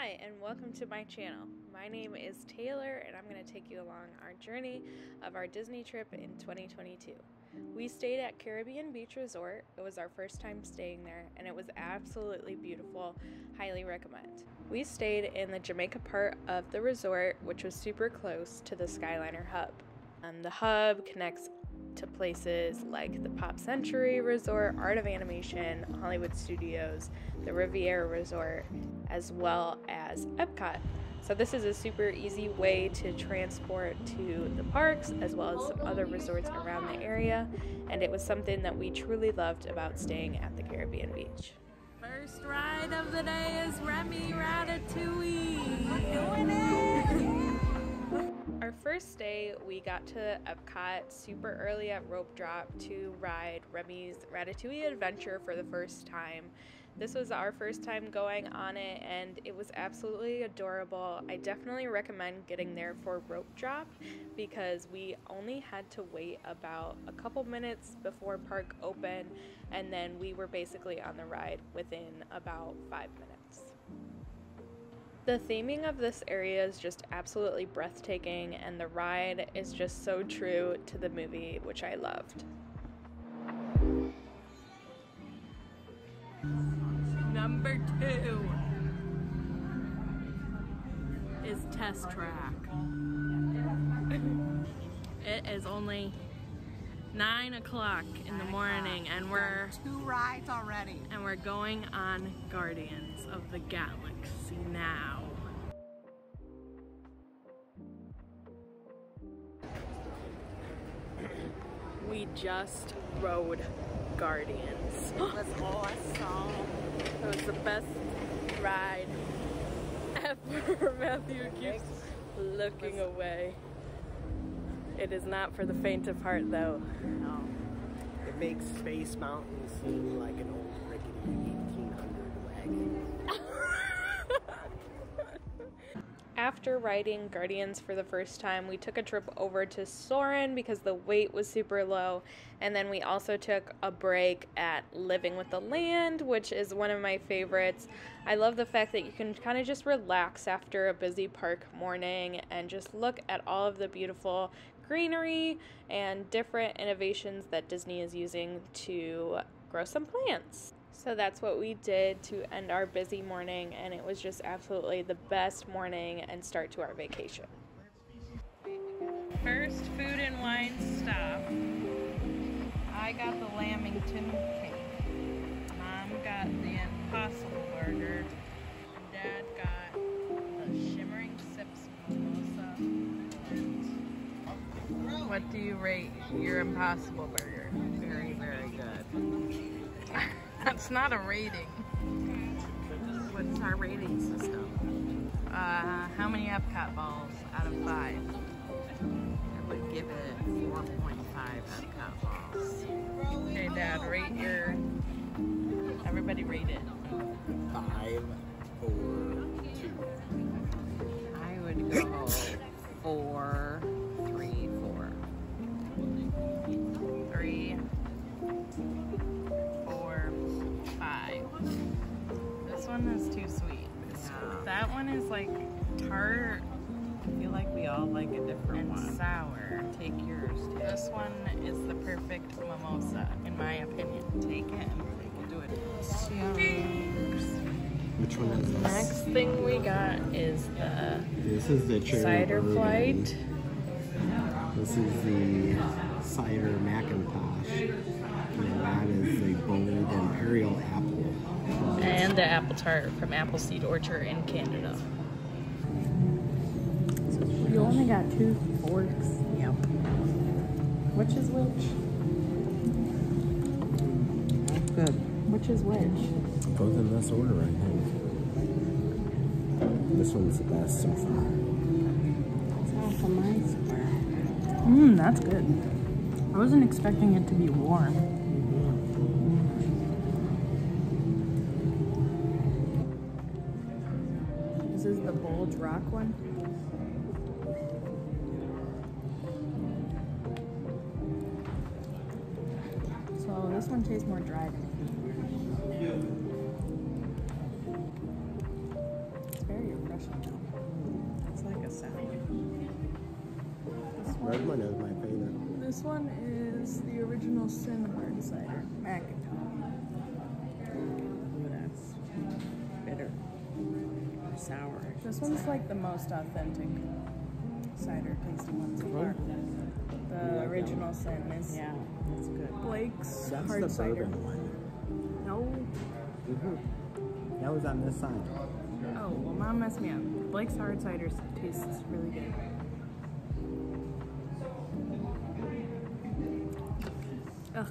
Hi, and welcome to my channel. My name is Taylor, and I'm going to take you along our journey of our Disney trip in 2022. We stayed at Caribbean Beach Resort. It was our first time staying there, and it was absolutely beautiful. Highly recommend. We stayed in the Jamaica part of the resort, which was super close to the Skyliner Hub. Um, the hub connects to places like the Pop Century Resort, Art of Animation, Hollywood Studios, the Riviera Resort, as well as Epcot. So this is a super easy way to transport to the parks as well as some other resorts around the area, and it was something that we truly loved about staying at the Caribbean Beach. First ride of the day is Remy Ratatouille. We're doing it! Our first day, we got to Epcot super early at Rope Drop to ride Remy's Ratatouille Adventure for the first time. This was our first time going on it, and it was absolutely adorable. I definitely recommend getting there for rope drop because we only had to wait about a couple minutes before park open, and then we were basically on the ride within about five minutes. The theming of this area is just absolutely breathtaking, and the ride is just so true to the movie, which I loved. Number two is Test Track. it is only nine o'clock in the morning, and we're two rides already, and we're going on Guardians of the Galaxy now. We just rode Guardians. It was awesome. It was the best ride ever. Matthew keeps looking away. It is not for the faint of heart, though. No. It makes Space Mountain seem like an After riding Guardians for the first time, we took a trip over to Soarin' because the wait was super low. And then we also took a break at Living with the Land, which is one of my favorites. I love the fact that you can kind of just relax after a busy park morning and just look at all of the beautiful greenery and different innovations that Disney is using to grow some plants. So that's what we did to end our busy morning, and it was just absolutely the best morning and start to our vacation. First food and wine stop. I got the Lamington cake. Mom got the Impossible Burger. And Dad got the Shimmering Sips Mimosa. What do you rate your Impossible Burger? Very, very good. That's not a rating. What's our rating system? Uh, how many Epcot balls out of five? I would give it 4.5 Epcot balls. Okay, Dad, rate your. Everybody rate it. Five, four, two. I would go four, one is too sweet. Yeah. That one is like tart I feel like we all like a different and one. sour. Take yours, too. This one is the perfect mimosa, in my opinion. Take it and we'll do it. Which one is this? Next thing we got is the This is the cherry cider bourbon. flight. This is the cider McIntosh. And that is the bold imperial apple. And the apple tart from Appleseed Orchard in Canada. You only got two forks. Yep. Which is which? Good. Which is which? Both in this order, I think. This one's the best so far. It's off of my square. Mmm, that's good. I wasn't expecting it to be warm. Rock one. So this one tastes more dry to me. It's very It's like a salad. Red one is my favorite. This one is the original Sin hard cider, McIntosh. Sour. This one's like the most authentic cider tasting one so far. The original Sin is Yeah, that's good. Blake's That's hard the cider. bourbon one. No. hmm That was on this side. Oh, well, mom messed me up. Blake's hard cider tastes really good. Ugh.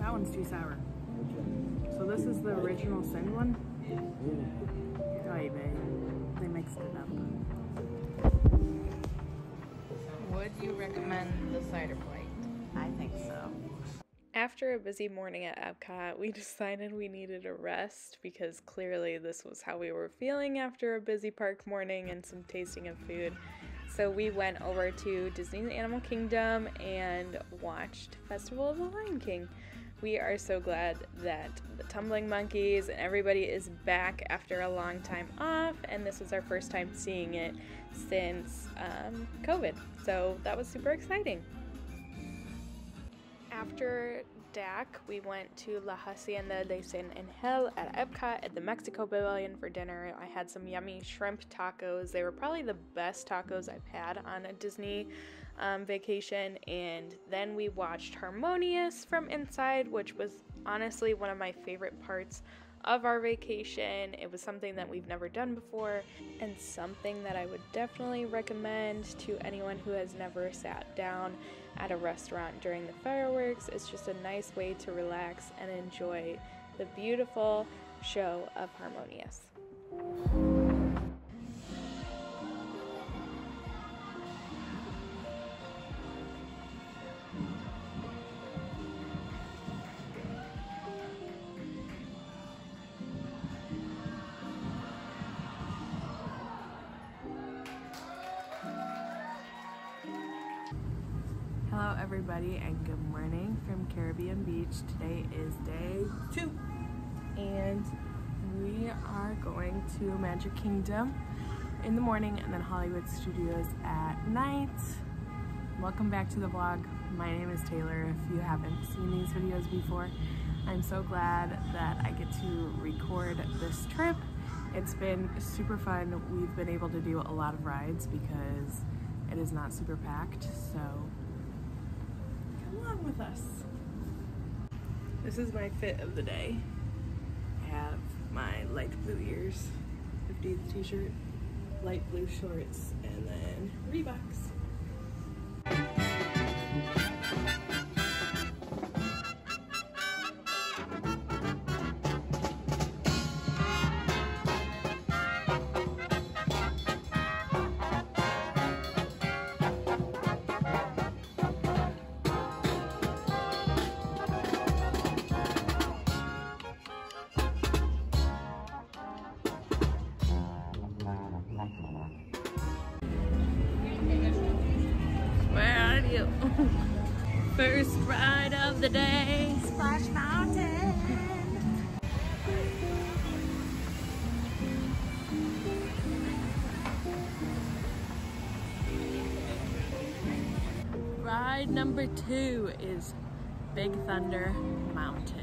That one's too sour. So this is the original Sin one? Mm. Oy vey. They mixed it up. Would you recommend the cider plate? I think so. After a busy morning at Epcot, we decided we needed a rest because clearly this was how we were feeling after a busy park morning and some tasting of food. So we went over to Disney's Animal Kingdom and watched Festival of the Lion King. We are so glad that the Tumbling Monkeys and everybody is back after a long time off, and this was our first time seeing it since um, COVID. So that was super exciting. After DAK, we went to La Hacienda de San Angel at Epcot at the Mexico Pavilion for dinner. I had some yummy shrimp tacos. They were probably the best tacos I've had on a Disney um, vacation. And then we watched Harmonious from inside, which was honestly one of my favorite parts of our vacation. It was something that we've never done before and something that I would definitely recommend to anyone who has never sat down at a restaurant during the fireworks. It's just a nice way to relax and enjoy the beautiful show of Harmonious. Hello, everybody, and good morning from Caribbean Beach. Today is day two, and we are going to Magic Kingdom in the morning and then Hollywood Studios at night. Welcome back to the vlog. My name is Taylor. If you haven't seen these videos before, I'm so glad that I get to record this trip. It's been super fun. We've been able to do a lot of rides because it is not super packed, so along with us. This is my fit of the day. I have my light blue ears, 50th t-shirt, light blue shorts, and then Reeboks. First ride of the day. Splash Mountain. Ride number two is Big Thunder Mountain.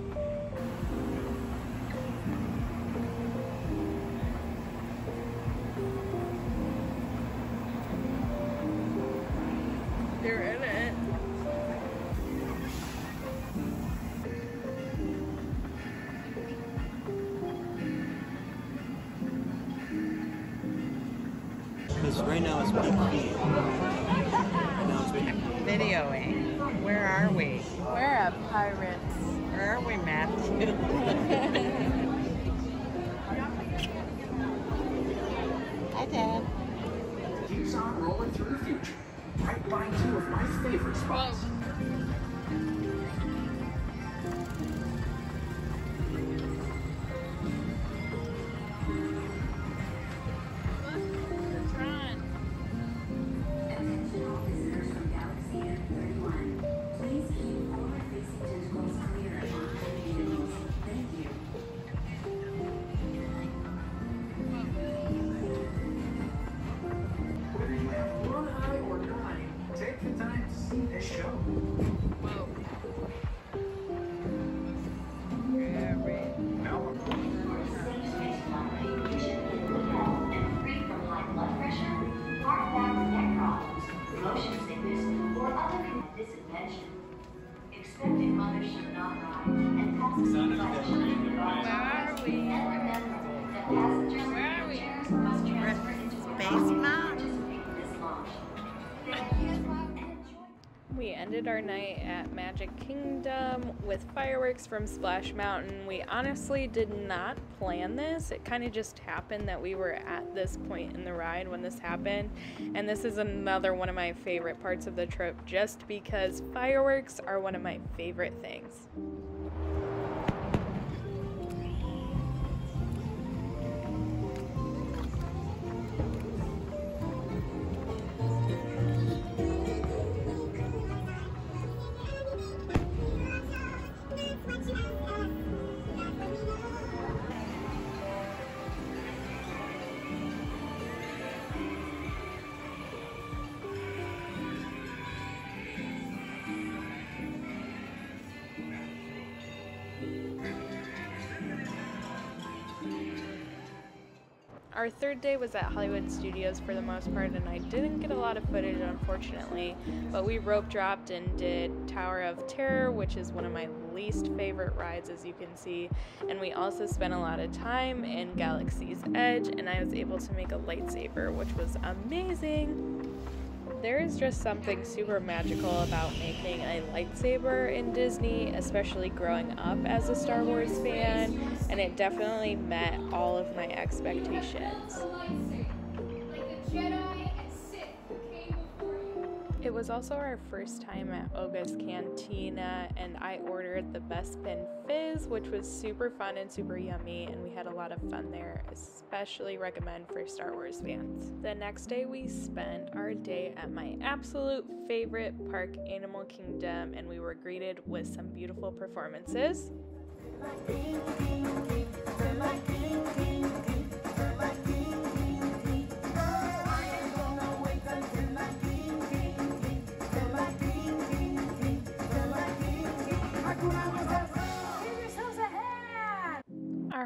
right now it's peak heat. Right now it's peak heat. Videoing. Where are we? We're at Pirates. Where are we, Matthew? Hi, Dad. keeps on rolling through the future. Right by two of my favorite spots. Space ended our night at Magic Kingdom with fireworks from Splash Mountain. We honestly did not plan this. It kind of just happened that we were at this point in the ride when this happened. And this is another one of my favorite parts of the trip just because fireworks are one of my favorite things. Our third day was at Hollywood Studios for the most part, and I didn't get a lot of footage, unfortunately. But we rope dropped and did Tower of Terror, which is one of my least favorite rides, as you can see. And we also spent a lot of time in Galaxy's Edge, and I was able to make a lightsaber, which was amazing. There is just something super magical about making a lightsaber in Disney, especially growing up as a Star Wars fan, and it definitely met all of my expectations. It was also our first time at Oga's Cantina, and I ordered the Bespin Fizz, which was super fun and super yummy, and we had a lot of fun there, especially recommend for Star Wars fans. The next day, we spent our day at my absolute favorite park, Animal Kingdom, and we were greeted with some beautiful performances.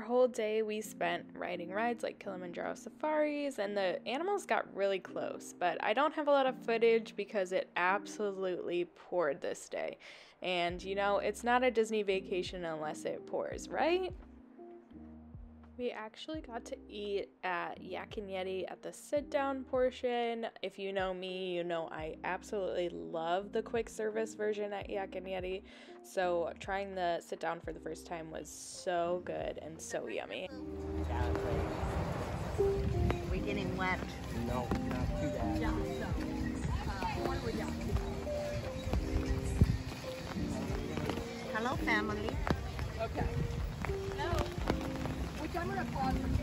Our whole day we spent riding rides like Kilimanjaro safaris, and the animals got really close. But I don't have a lot of footage because it absolutely poured this day. And you know, it's not a Disney vacation unless it pours, right? We actually got to eat at Yak and Yeti at the sit down portion. If you know me, you know I absolutely love the quick service version at Yak and Yeti. So trying the sit down for the first time was so good and so yummy. We getting wet. No, not too bad. Hello, family. I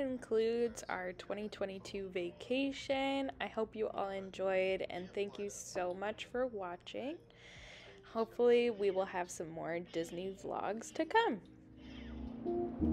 concludes our 2022 vacation. I hope you all enjoyed and thank you so much for watching. Hopefully, we will have some more Disney vlogs to come.